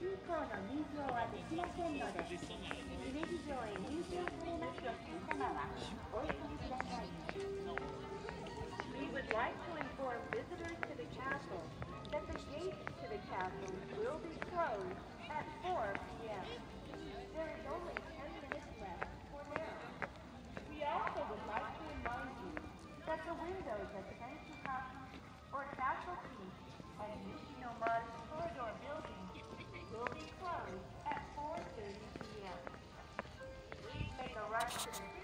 通行の入場はできませんので、姫路城へ入場されますお客様はお急ぎください。We would like to inform visitors to the castle that the gates to the castle will be closed at 4 p.m. There is only 10 minutes left for now. We also would like to remind you that the windows at the Thank you.